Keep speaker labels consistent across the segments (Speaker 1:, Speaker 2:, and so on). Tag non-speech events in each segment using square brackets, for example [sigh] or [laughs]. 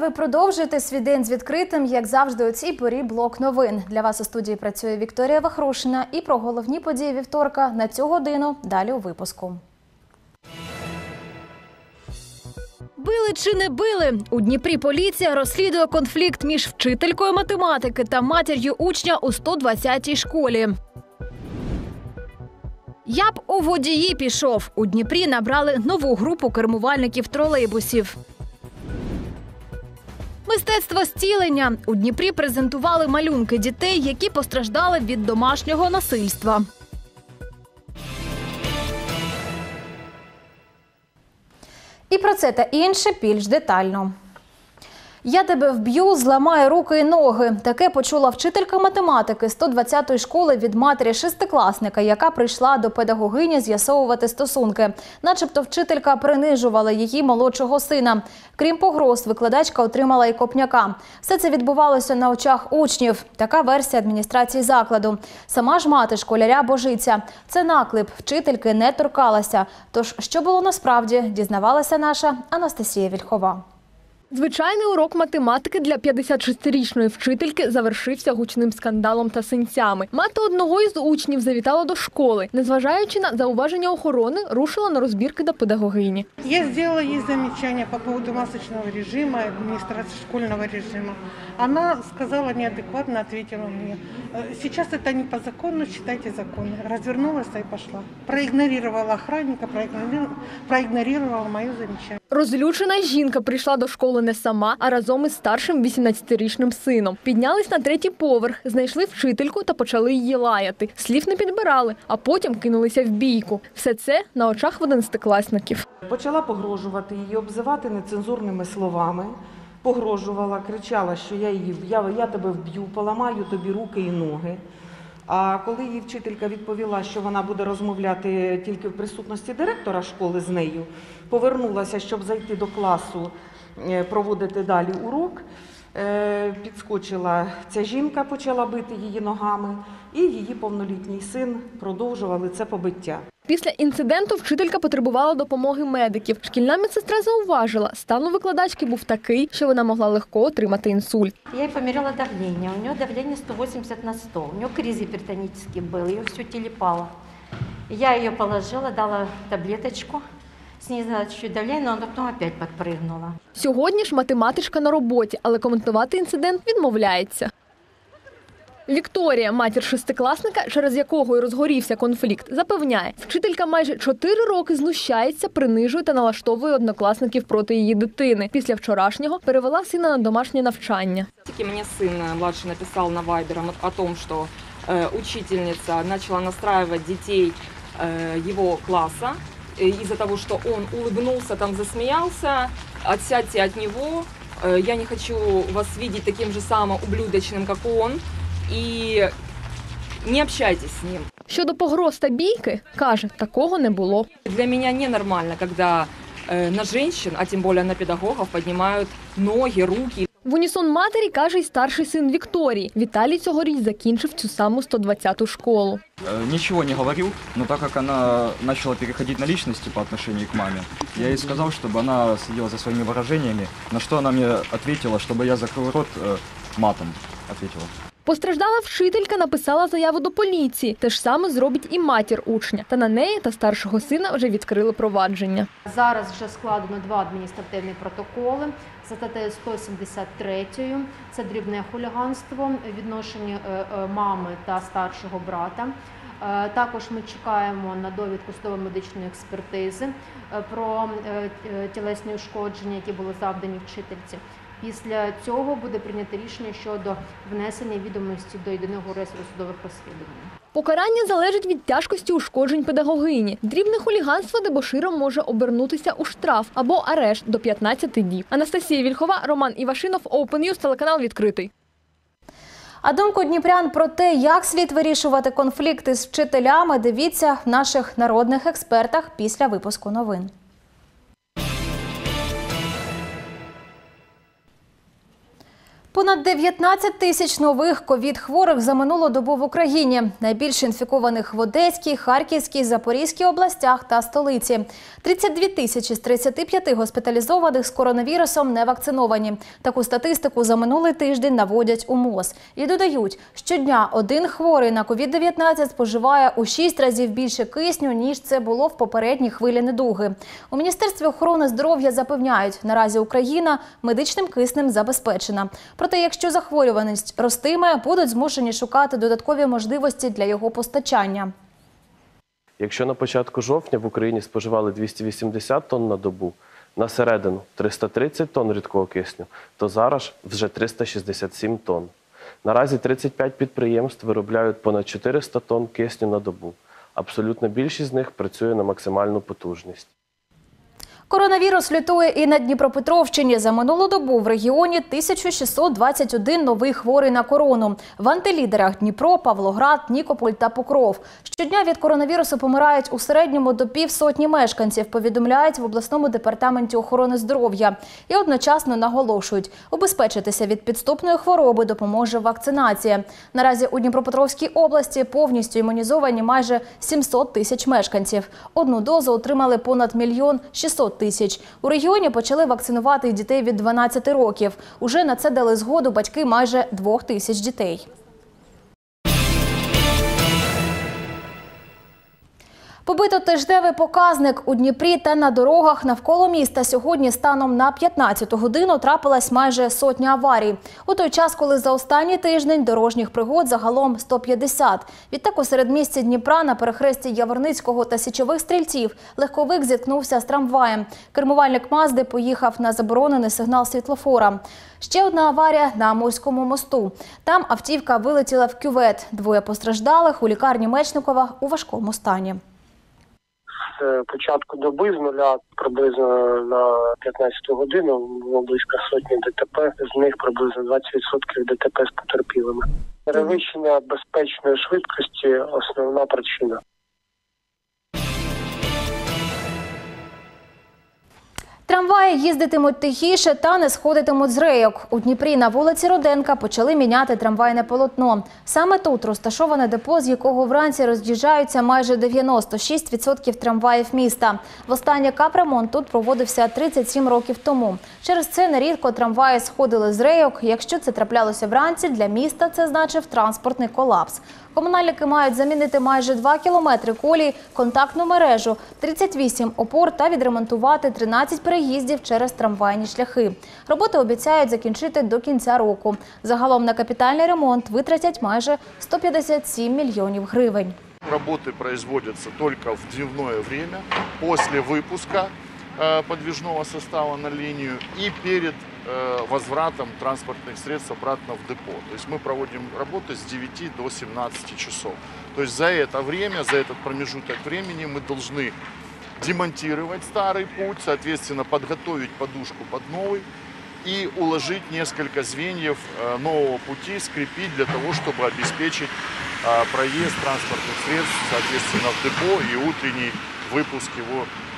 Speaker 1: Ви продовжуєте свій день з відкритим, як завжди, у цій порі блок новин. Для вас у студії працює Вікторія Вахрушина. І про головні події вівторка на цю годину далі у випуску. Били чи не били у Дніпрі? Поліція розслідує конфлікт між вчителькою математики та матір'ю учня у 120-й школі. Я б у водії пішов. У Дніпрі набрали нову групу кермувальників тролейбусів. Мистецтво зцілення у Дніпрі презентували малюнки дітей, які постраждали від домашнього насильства. І про це та інше більш детально. Я тебе вб'ю, зламаю руки і ноги. Таке почула вчителька математики 120-ї школи від матері шестикласника, яка прийшла до педагогині з'ясовувати стосунки. Начебто вчителька принижувала її молодшого сина. Крім погроз, викладачка отримала і копняка. Все це відбувалося на очах учнів. Така версія адміністрації закладу. Сама ж мати школяря божиться. Це наклеп. Вчительки не торкалася. Тож, що було насправді, дізнавалася наша Анастасія Вільхова.
Speaker 2: Звичайний урок математики для 56-річної вчительки завершився гучним скандалом та синцями. Мати одного із учнів завітала до школи. Незважаючи на зауваження охорони, рушила на розбірки до педагогині.
Speaker 3: Я сделала ей замечание по поводу масочного режима, администрации школьного режима. Она сказала неадекватно, ответила мне, «Э, сейчас это не по закону, читайте законы. Развернулась и пошла. Проигнорировала охранника, проигнорировала, проигнорировала мое замечание.
Speaker 2: Розлючена жінка прийшла до школи не сама, а разом із старшим 18-річним сином. Піднялись на третій поверх, знайшли вчительку та почали її лаяти. Слів не підбирали, а потім кинулися в бійку. Все це на очах одинадцятикласників.
Speaker 4: Почала погрожувати її, обзивати нецензурними словами. Погрожувала, кричала, що я її я, я тебе вб'ю, поламаю тобі руки і ноги. А коли її вчителька відповіла, що вона буде розмовляти тільки в присутності директора школи з нею, повернулася, щоб зайти до класу, проводити далі урок. е, Підскочила ця жінка, почала бити її ногами, і її повнолітній син продовжували це побиття.
Speaker 2: Після інциденту вчителька потребувала допомоги медиків. Шкільна медсестра зауважила, стан у викладачки був такий, що вона могла легко отримати інсульт.
Speaker 5: Я ей померила давление. У нее давление 180 на 100. У нее криз гипертонический был, ее все телепало. Я ее положила, дала таблеточку, снизила чуть-чуть давление, но она потом опять подпрыгнула.
Speaker 2: Сьогодні ж математичка на роботі, але коментувати інцидент відмовляється. Вікторія, матір шестикласника, через якого й розгорівся конфлікт, запевняє, вчителька майже чотири роки знущається, принижує та налаштовує однокласників проти її дитини. Після вчорашнього перевела сина на домашнє навчання.
Speaker 6: Таки Мне сын э, младший написал на Вайбер о том, что э, учительница начала настраивать детей э, его класса э, из-за того, что он улыбнулся, там засмеялся, отсядьте от него, э, я не хочу вас видеть таким же самым ублюдочным, как он, и не общайтесь с ним.
Speaker 2: Щодо погроз та бійки, каже, такого не було.
Speaker 6: Для меня ненормально, когда э, на женщин, а тем более на педагогов, поднимают ноги, руки,
Speaker 2: В унісон матері каже й старший син Вікторії. Віталій цьогоріч закінчив цю саму 120-ту школу.
Speaker 7: Э, Ничего не говорил, но так как она начала переходить на личности по отношению к маме, я ей сказал, чтобы она следила за своими выражениями, на что она мне ответила, чтобы я закрыл рот э, матом, ответила.
Speaker 2: Постраждала вчителька, написала заяву до поліції. Те ж саме зробить і матір учня. Та на неї та старшого сина вже відкрили провадження.
Speaker 8: Зараз вже складено два адміністративні протоколи за статтею 173. Це дрібне хуліганство відношення е, е, мами та старшого брата. Е, Також ми чекаємо на довідку судово-медичної експертизи е, про тілесні ушкодження, які були завдані вчительці. Після цього буде прийнято рішення щодо внесення відомості до єдиного реєстру судових розслідувань.
Speaker 2: Покарання залежить від тяжкості ушкоджень педагогині. Дрібне хуліганство дебоширом може обернутися у штраф або арешт до 15 днів. Анастасія Вільхова, Роман Івашинов, Open News, телеканал відкритий.
Speaker 1: А думку дніпрян про те, як слід вирішувати конфлікти з вчителями, дивіться в наших народних експертах після випуску новин. Понад 19 тисяч нових ковід-хворих за минулу добу в Україні. Найбільше інфікованих в Одеській, Харківській, Запорізькій областях та столиці. 32 тисячі з 35 госпіталізованих з коронавірусом не вакциновані. Таку статистику за минулий тиждень наводять у МОЗ. І додають, щодня один хворий на ковід-19 споживає у 6 разів більше кисню, ніж це було в попередній хвилі недуги. У Міністерстві охорони здоров'я запевняють, наразі Україна медичним киснем забезпечена. Проте, якщо захворюваність ростиме, будуть змушені шукати додаткові можливості для його постачання.
Speaker 9: Якщо на початку жовтня в Україні споживали 280 тонн на добу, на середину 330 тонн рідкого кисню, то зараз вже 367 тонн. Наразі 35 підприємств виробляють понад 400 тонн кисню на добу. Абсолютна більшість з них працює на максимальну потужність.
Speaker 1: Коронавірус лютує і на Дніпропетровщині. За минулу добу в регіоні 1621 новий хворий на корону. В антилідерах Дніпро, Павлоград, Нікополь та Покров. Щодня від коронавірусу помирають у середньому до півсотні мешканців, повідомляють в обласному департаменті охорони здоров'я. І одночасно наголошують, убезпечитися від підступної хвороби допоможе вакцинація. Наразі у Дніпропетровській області повністю імунізовані майже 700 тисяч мешканців. Одну дозу отримали понад мільйон 600 тисяч. У регіоні почали вакцинувати дітей від 12 років. Уже на це дали згоду батьки майже двох тисяч дітей. Побито тижневий показник у Дніпрі та на дорогах навколо міста. Сьогодні станом на 15 годину трапилась майже сотня аварій. У той час, коли за останній тиждень дорожніх пригод загалом 150. Відтак у середмісті Дніпра на перехресті Яворницького та Січових стрільців легковик зіткнувся з трамваєм. Кермувальник Мазди поїхав на заборонений сигнал світлофора. Ще одна аварія на Амурському мосту. Там автівка вилетіла в кювет. Двоє постраждалих у лікарні Мечникова у важкому стані.
Speaker 10: З е, початку доби з нуля приблизно на 15 годину було близько сотні ДТП. З них приблизно 20% ДТП з потерпілими. Перевищення безпечної швидкості основна причина.
Speaker 1: Трамваї їздитимуть тихіше та не сходитимуть з рейок. У Дніпрі на вулиці Роденка почали міняти трамвайне полотно. Саме тут розташоване депо, з якого вранці роз'їжджаються майже 96% трамваїв міста. Востаннє капремонт тут проводився 37 років тому. Через це нерідко трамваї сходили з рейок. Якщо це траплялося вранці, для міста це значив транспортний колапс. Комунальники мають замінити майже 2 кілометри колії, контактну мережу, 38 опор та відремонтувати 13 переїздів через трамвайні шляхи. Роботи обіцяють закінчити до кінця року. Загалом на капітальний ремонт витратять майже 157 мільйонів гривень.
Speaker 11: Работы производятся только в дневное время, после выпуска э, подвижного состава на линию и перед э, возвратом транспортных средств обратно в депо. То есть мы проводим работу с 9 до 17 часов. То есть за это время, за этот промежуток времени мы должны демонтировать старый путь, соответственно, подготовить подушку под новый и уложить несколько звеньев э, нового пути, скрепить для того, чтобы обеспечить э, проезд транспортных средств, соответственно, в депо и утренний выпуск его э,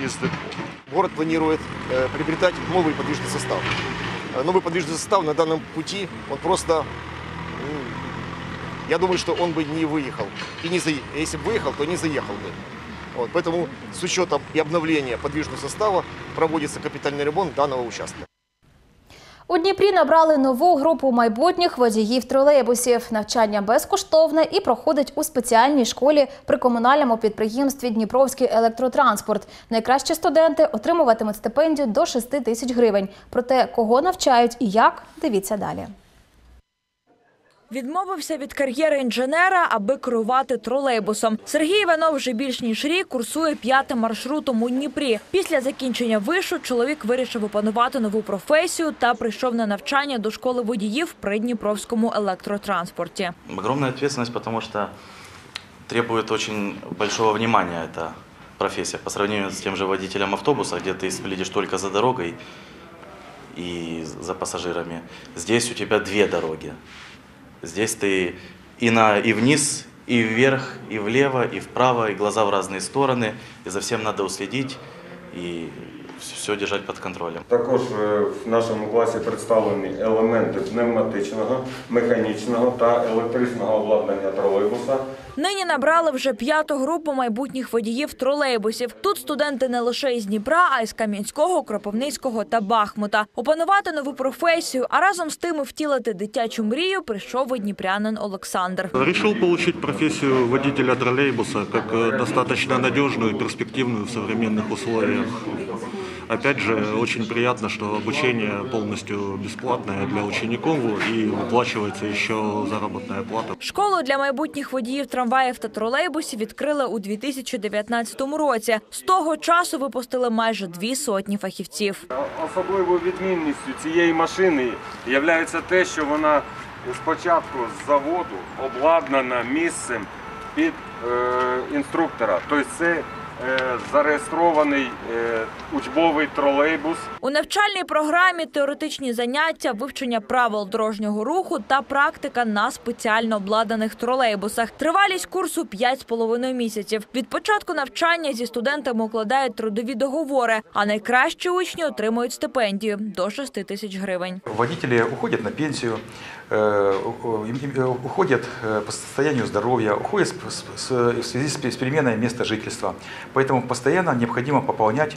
Speaker 11: из депо.
Speaker 12: город планирует э, приобретать новый подвижный состав. Э, Новый подвижный состав на данном пути, он просто, я думаю, что он бы не выехал. И не заe- если бы выехал, то не заехал бы. Вот, поэтому с учетом и обновления подвижного состава проводится капитальный ремонт данного участка.
Speaker 1: У Дніпрі набрали нову групу майбутніх водіїв тролейбусів. Навчання безкоштовне і проходить у спеціальній школі при комунальному підприємстві Дніпровський електротранспорт. Найкращі студенти отримуватимуть стипендію до 6 тисяч гривень. Проте кого навчають і як, дивіться далі.
Speaker 13: Відмовився від кар'єри інженера, аби керувати тролейбусом. Сергій Іванов вже більш ніж рік курсує п'ятим маршрутом у Дніпрі. Після закінчення вишу чоловік вирішив опанувати нову професію та прийшов на навчання до школи водіїв при Дніпровському електротранспорті.
Speaker 14: Огромная ответственность, потому что требует очень большого внимания эта профессия по сравнению с тем же водителем автобуса, где ты следишь только за дорогой и за пассажирами. Здесь у тебя две дороги. Здесь ты и, на, и вниз, и вверх, и влево, и вправо, и глаза в разные стороны. И за всем надо уследить. И все держать под контролем.
Speaker 15: Також е, в нашому класі представлені елементи пневматичного, механічного та електричного обладнання тролейбуса.
Speaker 13: Нині набрали вже п'яту групу майбутніх водіїв тролейбусів. Тут студенти не лише із Дніпра, а й з Кам'янського, Кропивницького та Бахмута. Опанувати нову професію, а разом з тим і втілити дитячу мрію прийшов і дніпрянин Олександр.
Speaker 16: Решил получить профессию водителя троллейбуса как э, достаточно надежную и перспективную в современных условиях. Опять же, очень приятно, что обучение полностью бесплатное для учеников и выплачивается еще заработная плата.
Speaker 13: Школу для майбутніх водіїв трамваїв та тролейбусів відкрили у 2019 році. З того часу випустили майже дві сотні фахівців.
Speaker 17: Особливою відмінністю цієї машини є те, що вона спочатку з заводу обладнана місцем під е, інструктора. Тобто це зареєстрований е, учбовий тролейбус.
Speaker 13: У навчальній програмі теоретичні заняття, вивчення правил дорожнього руху та практика на спеціально обладнаних тролейбусах. Тривалість курсу 5,5 місяців. Від початку навчання зі студентами укладають трудові договори, а найкращі учні отримують стипендію до 6 тисяч гривень.
Speaker 18: Водители уходят на им- уходят э, по состоянию здоровья, уходят в связи с переменой места жительства. Поэтому постоянно необходимо пополнять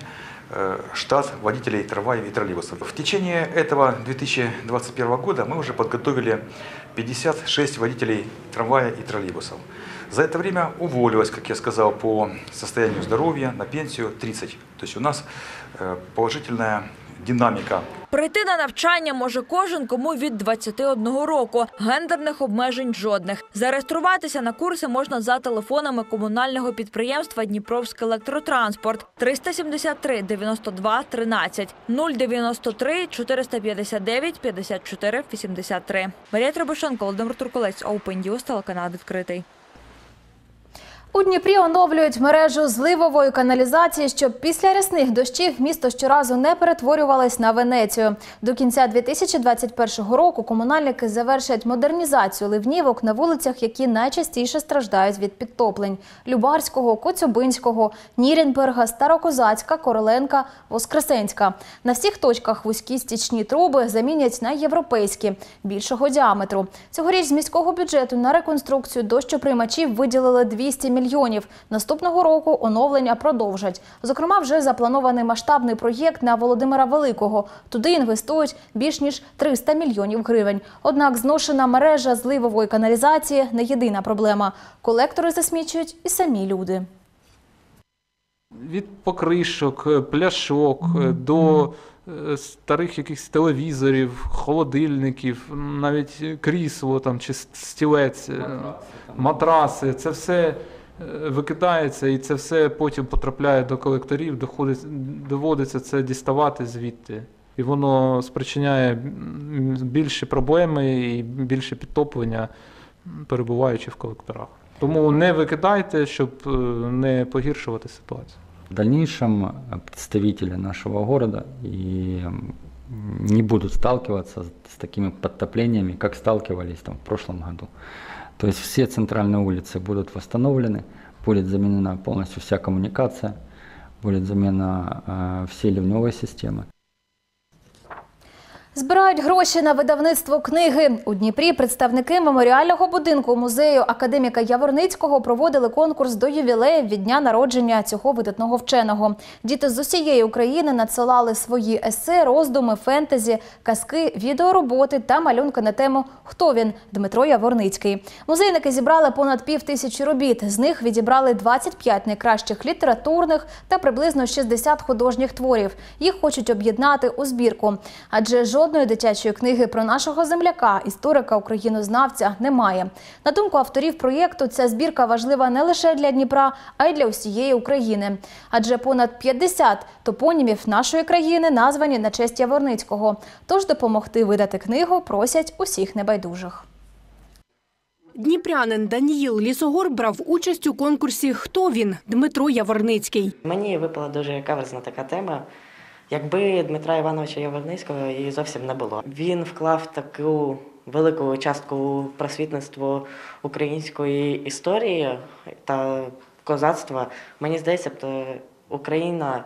Speaker 18: э, штат водителей трамваев и троллейбусов. В течение этого 2021 года мы уже подготовили 56 водителей трамвая и троллейбусов. За это время уволилось, как я сказал, по состоянию здоровья на пенсию 30. То есть у нас э, положительная динамика
Speaker 13: Прийти на навчання може кожен, кому від 21 року. Гендерних обмежень жодних. Зареєструватися на курси можна за телефонами комунального підприємства Дніпровський електротранспорт 373 92 13 093 459 54 83. Марія Требушенко, Володимир Турколець, Open News, телеканал відкритий.
Speaker 1: У Дніпрі оновлюють мережу зливової каналізації, щоб після рясних дощів місто щоразу не перетворювалось на Венецію. До кінця 2021 року комунальники завершать модернізацію ливнівок на вулицях, які найчастіше страждають від підтоплень: Любарського, Коцюбинського, Нірінберга, Старокозацька, Короленка, Воскресенська. На всіх точках вузькі стічні труби замінять на європейські більшого діаметру. Цьогоріч з міського бюджету на реконструкцію дощоприймачів виділили 200 мільйонів. Наступного року оновлення продовжать. Зокрема, вже запланований масштабний проєкт на Володимира Великого. Туди інвестують більш ніж 300 мільйонів гривень. Однак зношена мережа зливової каналізації не єдина проблема. Колектори засмічують і самі люди.
Speaker 19: від покришок, е, пляшок е, до е, старих якихось телевізорів, холодильників, навіть крісло там чи стілець, е, матраси. Це все викидається і це все потім потрапляє до колекторів, доходить, доводиться це діставати звідти. І воно спричиняє більші проблеми і більше підтоплення, перебуваючи в колекторах. Тому не викидайте, щоб е, не погіршувати ситуацію.
Speaker 20: В дальнейшем представители нашего города и не будут сталкиваться с такими подтоплениями, как сталкивались там, в прошлом году. То есть все центральные улицы будут восстановлены, будет заменена полностью вся коммуникация, будет замена э, всей ливневой системы.
Speaker 1: Збирають гроші на видавництво книги. У Дніпрі представники меморіального будинку музею академіка Яворницького проводили конкурс до ювілею від дня народження цього видатного вченого. Діти з усієї України надсилали свої есе, роздуми, фентезі, казки, відеороботи та малюнки на тему Хто він Дмитро Яворницький. Музейники зібрали понад пів тисячі робіт. З них відібрали 25 найкращих літературних та приблизно 60 художніх творів. Їх хочуть об'єднати у збірку. Адже жодної дитячої книги про нашого земляка, історика, українознавця немає. На думку авторів проєкту, ця збірка важлива не лише для Дніпра, а й для усієї України. Адже понад 50 топонімів нашої країни названі на честь Яворницького. Тож допомогти видати книгу просять усіх небайдужих.
Speaker 21: Дніпрянин Даніїл Лісогор брав участь у конкурсі Хто він? Дмитро Яворницький.
Speaker 22: Мені випала дуже каверзна така тема. Якби Дмитра Івановича Яворницького і зовсім не було. Він вклав таку велику частку просвітництво української історії та козацтва. Мені здається, то Україна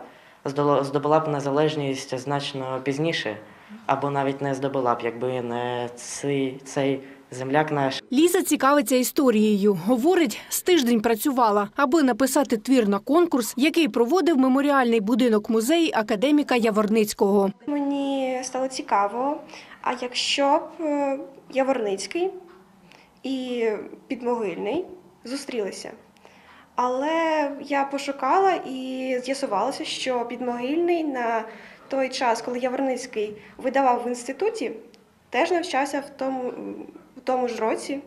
Speaker 22: здобула б незалежність значно пізніше, або навіть не здобула б, якби не цей, цей земляк наш.
Speaker 21: Ліза цікавиться історією. Говорить, з тиждень працювала, аби написати твір на конкурс, який проводив меморіальний будинок музей академіка Яворницького.
Speaker 23: Мені стало цікаво, а якщо б е, Яворницький і Підмогильний зустрілися. Але я пошукала і з'ясувалося, що Підмогильний на той час, коли Яворницький видавав в інституті, теж навчався в тому, тому ж році.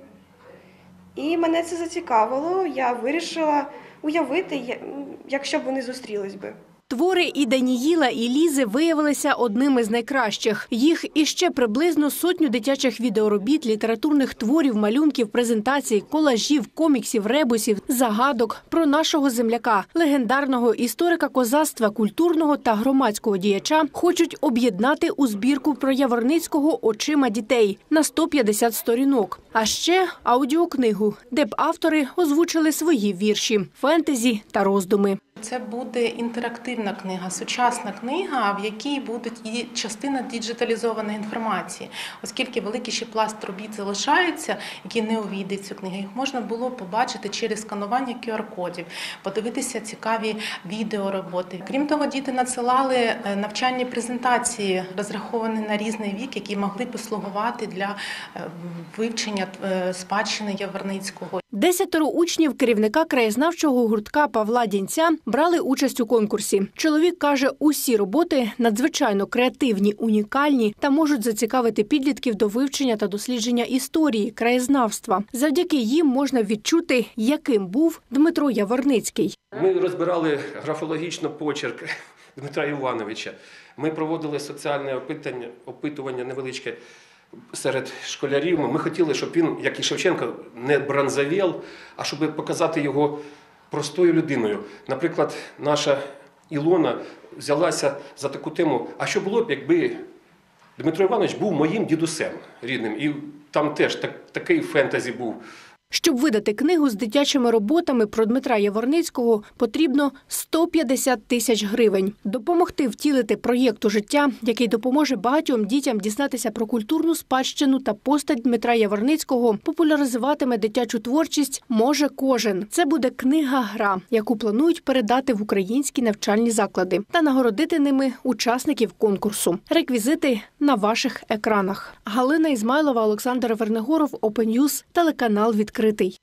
Speaker 23: І мене це зацікавило. Я вирішила уявити, якщо б вони зустрілись би.
Speaker 21: Твори і Даніїла, і Лізи виявилися одними з найкращих. Їх іще приблизно сотню дитячих відеоробіт, літературних творів, малюнків, презентацій, колажів, коміксів, ребусів, загадок про нашого земляка, легендарного історика козацтва, культурного та громадського діяча хочуть об'єднати у збірку про Яворницького очима дітей на 150 сторінок. А ще аудіокнигу, де б автори озвучили свої вірші, фентезі та роздуми.
Speaker 24: Це буде інтерактивна книга, сучасна книга, в якій буде і частина діджиталізованої інформації, оскільки великий ще пласт робіт залишається, які не увійде цю книгу. Їх можна було побачити через сканування QR-кодів, подивитися цікаві відеороботи. Крім того, діти надсилали е, навчальні презентації, розраховані на різний вік, які могли послугувати для е, вивчення е, спадщини Яворницького.
Speaker 21: Десятеро учнів керівника краєзнавчого гуртка Павла Дінця брали участь у конкурсі. Чоловік каже, усі роботи надзвичайно креативні, унікальні та можуть зацікавити підлітків до вивчення та дослідження історії, краєзнавства. Завдяки їм можна відчути, яким був Дмитро Яворницький.
Speaker 25: Ми розбирали графологічно почерк [laughs] Дмитра Івановича. Ми проводили соціальне опитання, опитування невеличке серед школярів. Ми хотіли, щоб він, як і Шевченко, не бронзовел, а щоб показати його простою людиною. Наприклад, наша Ілона взялася за таку тему: а що було б, якби Дмитро Іванович був моїм дідусем рідним? І там теж так, такий фентезі був.
Speaker 21: Щоб видати книгу з дитячими роботами про Дмитра Яворницького, потрібно 150 тисяч гривень. Допомогти втілити проєкт у життя, який допоможе багатьом дітям дізнатися про культурну спадщину та постать Дмитра Яворницького, популяризуватиме дитячу творчість, може кожен. Це буде книга-гра, яку планують передати в українські навчальні заклади та нагородити ними учасників конкурсу. Реквізити на ваших екранах. Галина Ізмайлова, Олександр Вернегоров, Open телеканал відкритий.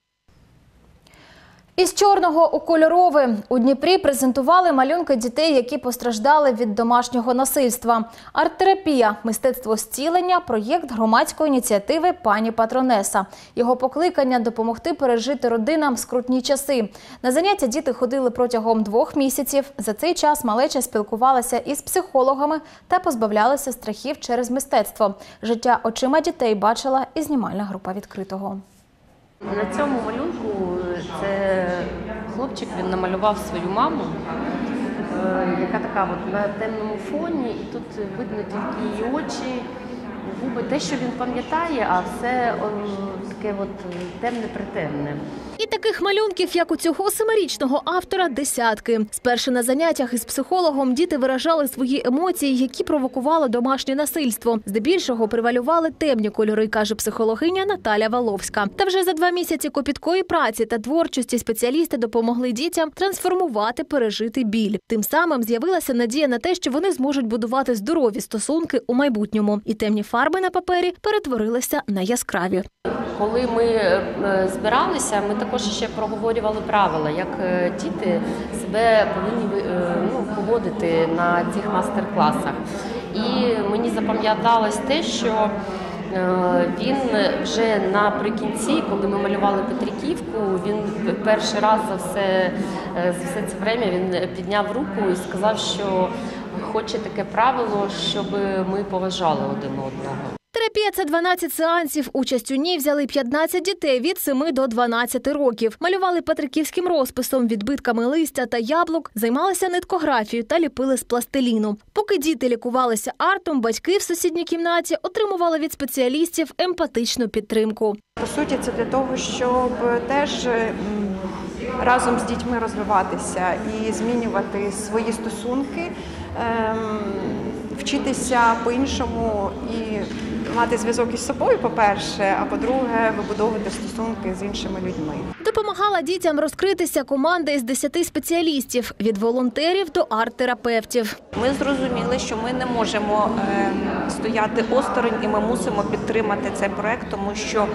Speaker 1: Із чорного у кольорове у Дніпрі презентували малюнки дітей, які постраждали від домашнього насильства. Арт-терапія, мистецтво зцілення, проєкт громадської ініціативи Пані Патронеса. Його покликання допомогти пережити родинам скрутні часи. На заняття діти ходили протягом двох місяців. За цей час малеча спілкувалася із психологами та позбавлялася страхів через мистецтво. Життя очима дітей бачила і знімальна група відкритого.
Speaker 26: На цьому малюнку це хлопчик він намалював свою маму, е, яка така от на темному фоні, і тут видно тільки її очі, губи, те, що він пам'ятає, а все таке от темне притемне.
Speaker 2: І таких малюнків, як у цього семирічного автора, десятки. Спершу на заняттях із психологом діти виражали свої емоції, які провокували домашнє насильство. Здебільшого привалювали темні кольори, каже психологиня Наталя Валовська. Та вже за два місяці копіткої праці та творчості спеціалісти допомогли дітям трансформувати пережитий біль. Тим самим з'явилася надія на те, що вони зможуть будувати здорові стосунки у майбутньому, і темні фарби на папері перетворилися на яскраві.
Speaker 26: Коли ми е, збиралися, ми також ще проговорювали правила, як е, діти себе повинні е, ну, поводити на цих мастер-класах. І мені запам'яталось те, що він вже наприкінці, коли ми малювали Петриківку, він перший раз за все, за все це время він підняв руку і сказав, що хоче таке правило, щоб ми поважали один одного.
Speaker 2: Терапія це 12 сеансів. Участь у ній взяли 15 дітей від 7 до 12 років. Малювали патриківським розписом, відбитками листя та яблук, займалися ниткографією та ліпили з пластиліну. Поки діти лікувалися артом, батьки в сусідній кімнаті отримували від спеціалістів емпатичну підтримку.
Speaker 23: По суті, це для того, щоб теж
Speaker 27: разом з дітьми розвиватися і змінювати свої стосунки, вчитися по-іншому і мати зв'язок із собою, по-перше, а по-друге, вибудовувати стосунки з іншими людьми.
Speaker 1: Допомагала дітям розкритися команда із 10 спеціалістів від волонтерів до арт-терапевтів.
Speaker 28: Ми зрозуміли, що ми не можемо е, стояти осторонь, і ми мусимо підтримати цей проект, тому що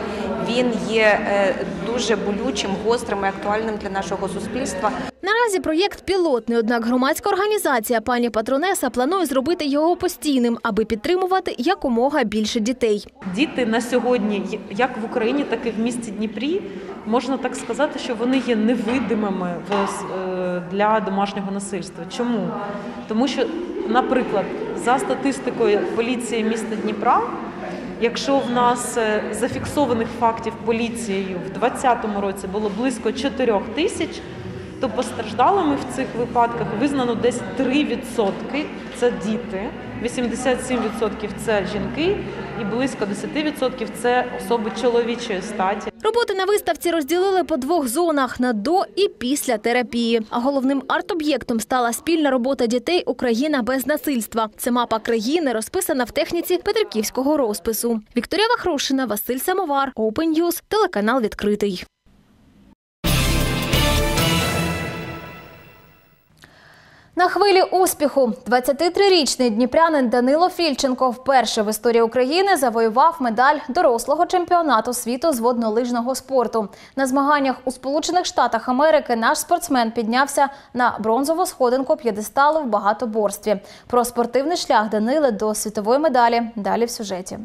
Speaker 28: він є е, дуже болючим, гострим і актуальним для нашого суспільства.
Speaker 1: Наразі проєкт пілотний, однак громадська організація пані Патронеса планує зробити його постійним, аби підтримувати якомога більше дітей.
Speaker 29: Діти на сьогодні, як в Україні, так і в місті Дніпрі, можна так сказати, що вони є невидимими е, для домашнього насильства. Чому? Тому що, наприклад, за статистикою поліції міста Дніпра, якщо в нас е, зафіксованих фактів поліцією в 2020 році було близько 4 тисяч, то постраждалими в цих випадках визнано десь 3% – це діти, 87% – це жінки і близько 10% – це особи чоловічої статі.
Speaker 1: Роботи на виставці розділили по двох зонах на до і після терапії. А головним арт-об'єктом стала спільна робота дітей Україна без насильства. Це мапа країни, розписана в техніці петриківського розпису. Вікторія Вахрушина, Василь Самовар, Open News, телеканал відкритий. На хвилі успіху 23-річний дніпрянин Данило Фільченко вперше в історії України завоював медаль дорослого чемпіонату світу з воднолижного спорту. На змаганнях у Сполучених Штатах Америки наш спортсмен піднявся на бронзову сходинку п'єдесталу в багатоборстві. Про спортивний шлях Данили до світової медалі далі в сюжеті.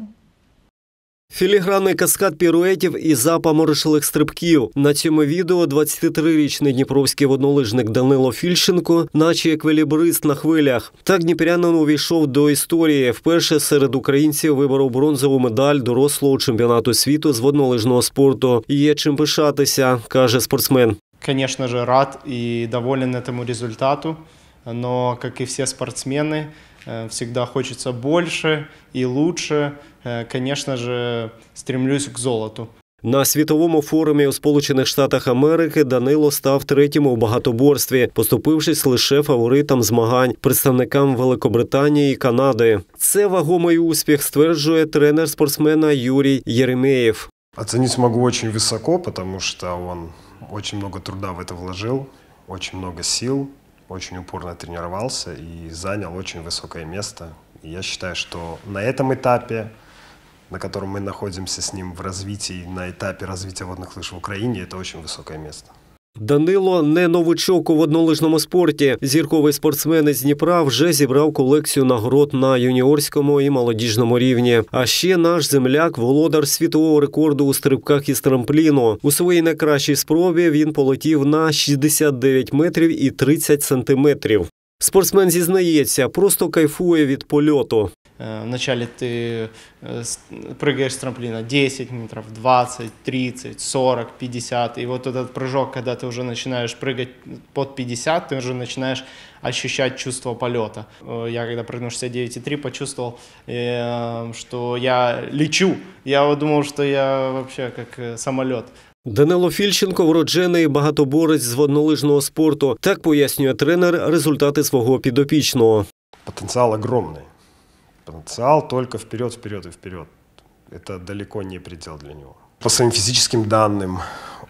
Speaker 30: Філігранний каскад піруетів і запаморочливих стрибків. На цьому відео 23-річний дніпровський воднолижник Данило Фільченко, наче еквілібрист на хвилях. Так дніпрянин увійшов до історії. Вперше серед українців виборов бронзову медаль дорослого чемпіонату світу з воднолижного спорту. Є чим пишатися, каже спортсмен.
Speaker 31: Конечно же, рад и доволен этому результату, но, как и все спортсмены, э, всегда хочется больше и лучше. Э, Конечно же, стремлюсь к золоту.
Speaker 30: На світовому форумі у Сполучених Штатах Америки Данило став третім у багатоборстві, поступившись лише фаворитам змагань, представникам Великобританії і Канади. Це вагомий успіх, стверджує тренер спортсмена Юрій Єремеєв.
Speaker 32: Оценить могу очень высоко, потому что он очень много труда в это вложил, очень много сил, очень упорно тренировался и занял очень высокое место. И я считаю, что на этом этапе, на котором мы находимся с ним в развитии, на этапе развития водных лыж в Украине, это очень высокое место.
Speaker 30: Данило не новичок у воднолижному спорті. Зірковий спортсмен із Дніпра вже зібрав колекцію нагород на юніорському і молодіжному рівні. А ще наш земляк, володар світового рекорду у стрибках із трампліну. У своїй найкращій спробі він полетів на 69 метрів і 30 сантиметрів. Спортсмен зізнається, просто кайфує від польоту.
Speaker 31: Э, Вначале ты э, с- прыгаешь с трамплина 10 метров, 20, 30, 40, 50. И вот этот прыжок, когда ты уже начинаешь прыгать под 50, ты уже начинаешь ощущать чувство полета. Э, Я когда прыгнул 69,3, почувствовал, э, что я лечу. Я вот думал, что я вообще как э, самолет.
Speaker 30: Данило Фільченко вроджений багатоборець з воднолижного спорту. Так пояснює тренер результати свого підопічного.
Speaker 32: Потенциал огромный. Потенциал только вперед, вперед и вперед. Это далеко не предел для него. По своим физическим данным,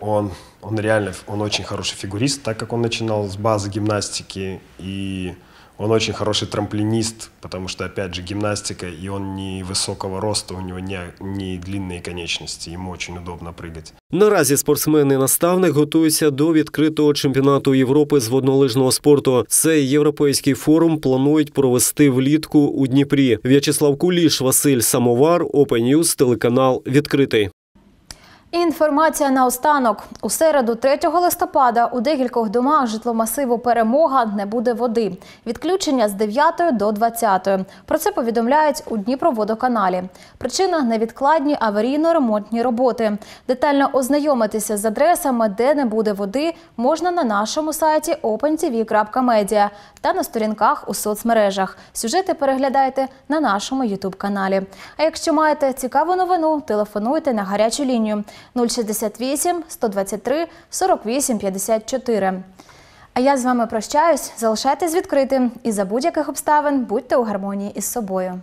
Speaker 32: он, он реально он очень хороший фигурист, так как он начинал с базы гимнастики, и он очень хороший трамплинист, потому что, опять же, гимнастика, и он не высокого роста, у него не, не длинные конечности, ему очень удобно прыгать.
Speaker 30: Наразі спортсмен і наставник готуються до відкритого чемпіонату Європи з воднолижного спорту. Цей європейський форум планують провести влітку у Дніпрі. В'ячеслав Куліш, Василь Самовар, Open News, телеканал відкритий.
Speaker 1: Інформація на останок. У середу, 3 листопада, у декількох домах житломасиву Перемога не буде води. Відключення з 9 до 20. Про це повідомляють у Дніпроводоканалі. Причина невідкладні аварійно-ремонтні роботи. Детально ознайомитися з адресами, де не буде води, можна на нашому сайті opentv.media та на сторінках у соцмережах. Сюжети переглядайте на нашому ютуб каналі. А якщо маєте цікаву новину, телефонуйте на гарячу лінію 068 123 48 54. А я з вами прощаюсь. Залишайтесь відкритим і за будь-яких обставин будьте у гармонії із собою.